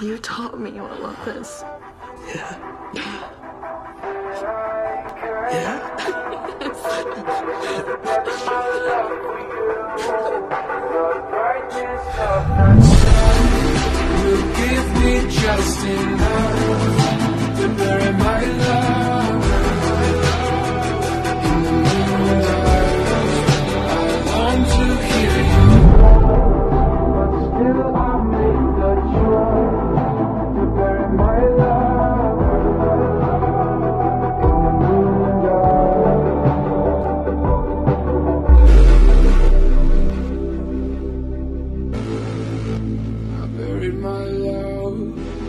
You taught me all love this. Yeah. Yeah. give me just enough. my love.